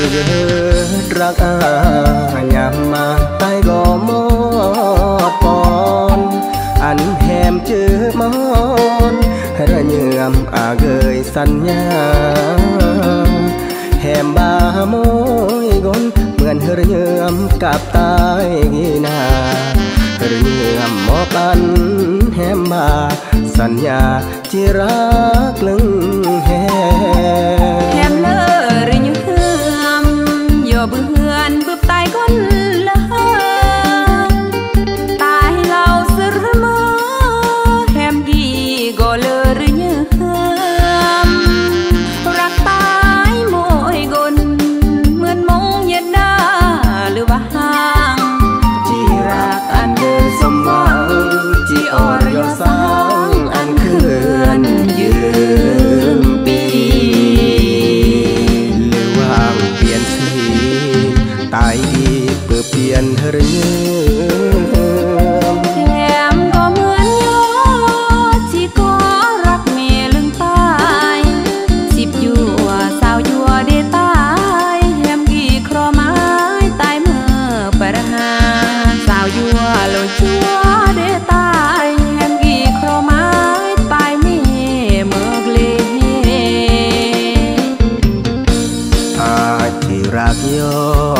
តរាក់អាញ៉ាំមកតែក៏មកពនអានហែមជើមនរញើមអាកើយសញ្ញា ហែមបាមួយគនเหมือนរញើមកាប់តាយគីណារញើមមកបានហែមបាសញ្ញាជារាក់នឹងហែម สาวยัวไดตายแฮมกี่ครไม้ตายเมื่อประหารสาวยัวโลชัวไดตายแฮมกี่ครไม้ตายเมื่อเมื่อหิรักยอ